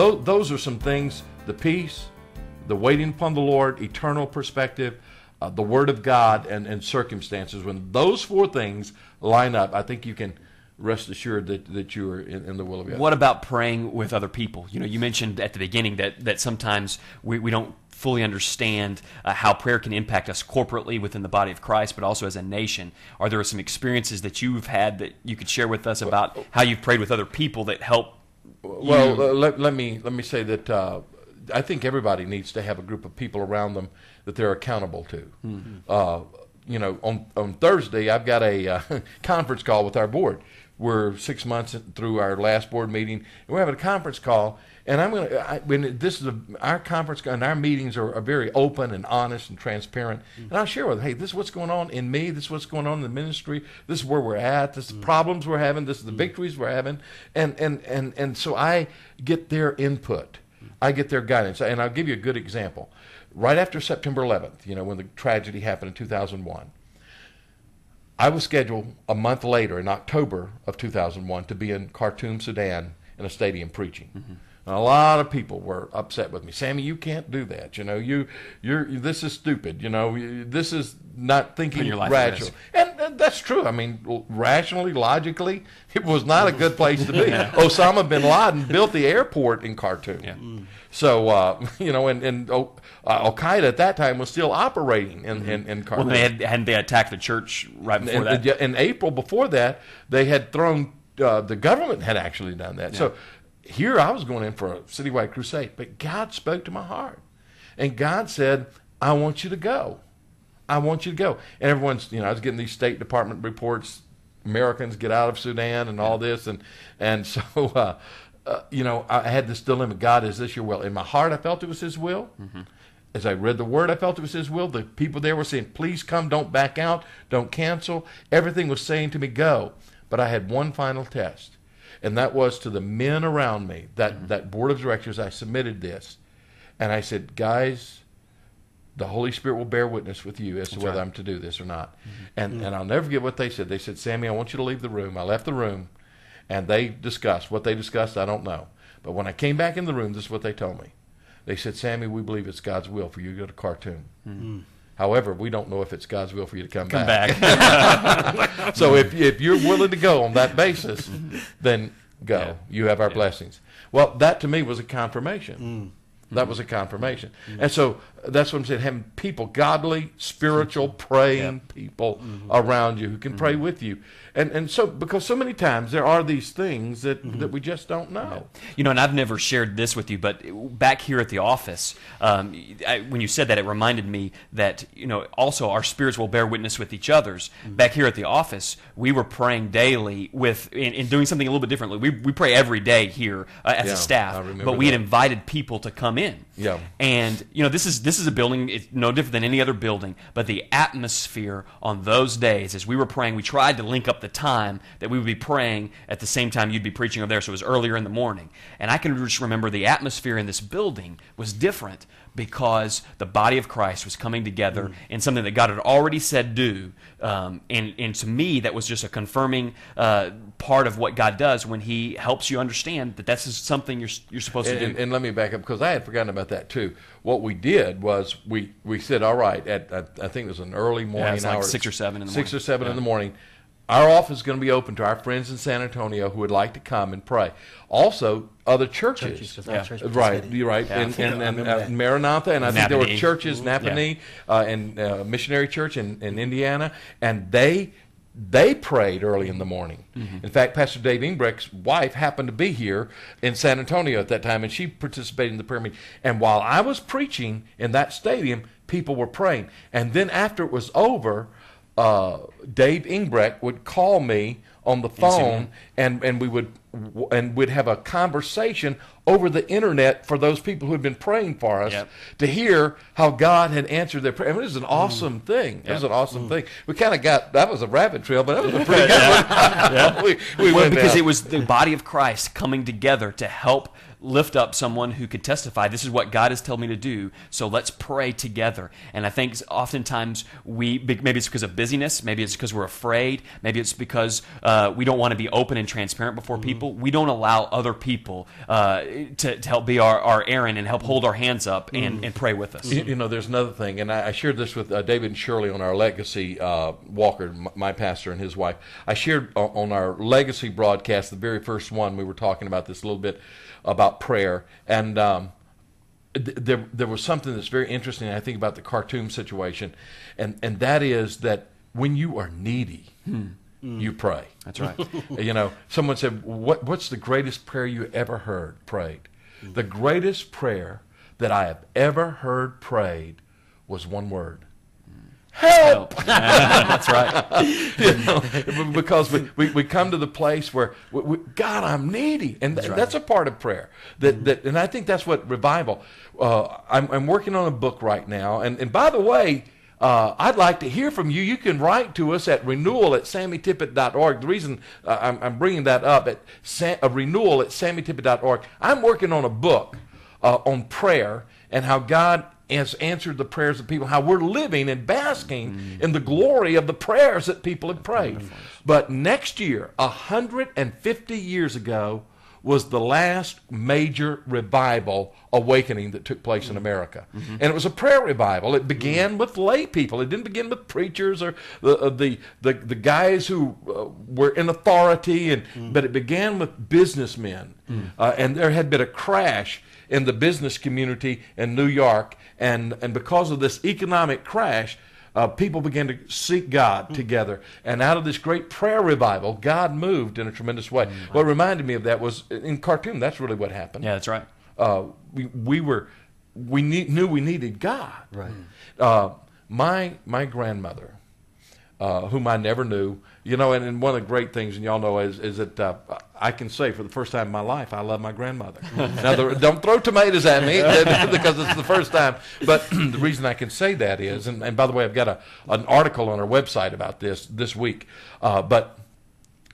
those, those are some things the peace, the waiting upon the Lord, eternal perspective, uh, the Word of God, and, and circumstances. When those four things line up, I think you can rest assured that, that you are in, in the will of God. What about praying with other people? You know, you mentioned at the beginning that, that sometimes we, we don't fully understand uh, how prayer can impact us corporately within the body of Christ, but also as a nation. Are there some experiences that you've had that you could share with us about how you've prayed with other people that help? Well, uh, let, let me let me say that uh, I think everybody needs to have a group of people around them that they're accountable to. Uh, you know, on on Thursday I've got a uh, conference call with our board. We're six months through our last board meeting, and we're having a conference call. And I'm gonna. I, when this is a, our conference and our meetings are, are very open and honest and transparent. Mm-hmm. And I'll share with them, hey, this is what's going on in me. This is what's going on in the ministry. This is where we're at. This is the mm-hmm. problems we're having. This is the mm-hmm. victories we're having. And and and and so I get their input. I get their guidance. And I'll give you a good example. Right after September 11th, you know, when the tragedy happened in 2001, I was scheduled a month later in October of 2001 to be in Khartoum, Sudan, in a stadium preaching. Mm-hmm. And a lot of people were upset with me. Sammy, you can't do that. You know, you, you're, this is stupid. You know, you- this is not thinking your life at rational. And uh, that's true. I mean, rationally, logically, it was not a good place to be. Osama bin Laden built the airport in Khartoum. Yeah. So, uh, you know, and, and oh, uh, Al Qaeda at that time was still operating in, in, in Well, they had, hadn't they attacked the church right before in, that? in April before that, they had thrown, uh, the government had actually done that. So here I was going in for a citywide crusade, but God spoke to my heart. And God said, I want you to go. I want you to go. And everyone's, you know, I was getting these State Department reports, Americans get out of Sudan and all this. And, and so, uh, uh, you know, I had this dilemma God, is this your will? In my heart, I felt it was His will. As I read the word, I felt it was His will. The people there were saying, please come, don't back out, don't cancel. Everything was saying to me, go. But I had one final test, and that was to the men around me, that, that board of directors, I submitted this. And I said, guys, the Holy Spirit will bear witness with you as to whether I'm to do this or not. Mm-hmm. And, mm-hmm. and I'll never forget what they said. They said, Sammy, I want you to leave the room. I left the room, and they discussed. What they discussed, I don't know. But when I came back in the room, this is what they told me. They said, Sammy, we believe it's God's will for you to go to Khartoum. Mm-hmm. Mm. However, we don't know if it's God's will for you to come, Come back. back. So if, if you're willing to go on that basis, then go. Yeah. You have our blessings. Well, that to me was a confirmation. Mm. That was a confirmation. And so that's what I'm saying. Having people, godly, spiritual, mm-hmm. praying people mm-hmm. around you who can pray mm-hmm. with you. And and so because so many times there are these things that, that we just don't know. You know, and I've never shared this with you, but back here at the office, um, I, when you said that, it reminded me that you know also our spirits will bear witness with each other's. Back here at the office, we were praying daily with in, in doing something a little bit differently. We, we pray every day here uh, as Yeah, a staff, but we had invited people to come in. Yeah. And you know, this is this is a building. It's no different than any other building. But the atmosphere on those days, as we were praying, we tried to link up the time that we would be praying at the same time you'd be preaching over there. So it was earlier in the morning. And I can just remember the atmosphere in this building was different because the body of Christ was coming together in something that God had already said do. Um, and, and to me, that was just a confirming uh, part of what God does when He helps you understand that that's something you're, you're supposed And, to do. and, and let me back up because I had forgotten about that too. What we did was we, we said, all right, at, at I think it was an early morning it's like hour, six or seven in the six morning. or seven in the morning. Our office is going to be open to our friends in San Antonio who would like to come and pray. Also, other churches. Churches, 'cause our Yeah. church Right, you're right. Yeah. And, and, and uh. Maranatha, and I think there were churches. Nappanee, uh, and uh, Missionary Church in, in Indiana, and they they prayed early in the morning. Mm-hmm. In fact, Pastor Dave Engbrecht's wife happened to be here in San Antonio at that time, and she participated in the prayer meeting. And while I was preaching in that stadium, people were praying. And then after it was over, uh, Dave Engbrecht would call me on the phone, and, and we would and we'd have a conversation over the internet for those people who had been praying for us Yep. to hear how God had answered their prayer. I mean, it was an mm. awesome thing. It was an awesome mm. thing. We kind of got that was a rabbit trail, but that was a pretty good one. we we well, went because down. it was the body of Christ coming together to help lift up someone who could testify. This is what God has told me to do. So let's pray together. And I think oftentimes we maybe it's because of busyness, maybe it's because we're afraid, maybe it's because uh, we don't want to be open and transparent before mm-hmm. people. People, we don't allow other people uh, to, to help be our, our Aaron and help hold our hands up and, and pray with us. You, you know, there's another thing, and I, I shared this with uh, David and Shirley on our Legacy uh, Walker, m- my pastor and his wife. I shared o- on our Legacy broadcast, the very first one, we were talking about this a little bit about prayer, and um, th- there there was something that's very interesting. I think about the Khartoum situation, and and that is that when you are needy, Mm. you pray. That's right. you know, someone said, "What what's the greatest prayer you ever heard prayed?" Mm. The greatest prayer that I have ever heard prayed was one word. Mm. Help! That's right. You know, because we, we, we come to the place where we, we, God, I'm needy, and th- that's, a part of prayer. That mm-hmm. that, and I think that's what revival. Uh, I'm, I'm working on a book right now, and and by the way. Uh, I'd like to hear from you. You can write to us at renewal at sammytippit.org. The reason uh, I'm, I'm bringing that up at Sa- uh, renewal at sammytippit.org, I'm working on a book uh, on prayer and how God has answered the prayers of people, how we're living and basking in the glory of the prayers that people have prayed. But next year, 150 years ago, was the last major revival awakening that took place in America. And it was a prayer revival. It began with lay people. It didn't begin with preachers or the, uh, the, the, the guys who uh, were in authority, and, but it began with businessmen. Uh, and there had been a crash in the business community in New York. And, and because of this economic crash, uh, people began to seek God together. And out of this great prayer revival, God moved in a tremendous way. What reminded me of that was in Khartoum, that's really what happened. Yeah, that's right. Uh, we, we were, we need, knew we needed God. Right. Uh, my, my grandmother, uh, whom I never knew, you know, and, and one of the great things, and y'all know, is, is that uh, I can say for the first time in my life, I love my grandmother. now, the, don't throw tomatoes at me because it's the first time. But the reason I can say that is, and, and by the way, I've got a, an article on our website about this this week. Uh, but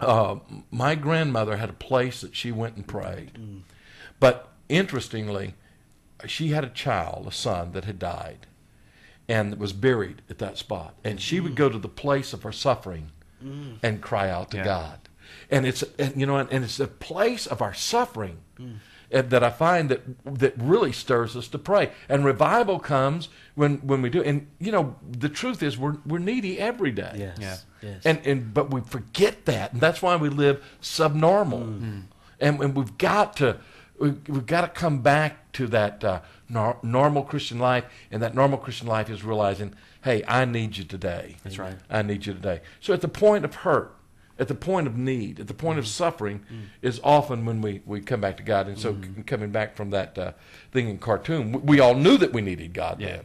uh, my grandmother had a place that she went and prayed. But interestingly, she had a child, a son that had died and was buried at that spot. And she would go to the place of her suffering and cry out to Yeah. God. And it's and, you know and, and it's a place of our suffering uh, that I find that that really stirs us to pray. And revival comes when when we do. And you know the truth is we're we're needy every day. Yes. Yeah. Yes. And and but we forget that, and that's why we live subnormal. And, and we've got to we, we've got to come back to that uh, nor, normal Christian life, and that normal Christian life is realizing, hey, I need you today. That's right. I need you today. So at the point of hurt, at the point of need, at the point of suffering, is often when we, we come back to God. And so c- coming back from that uh, thing in Khartoum, we, we all knew that we needed God Yeah. then.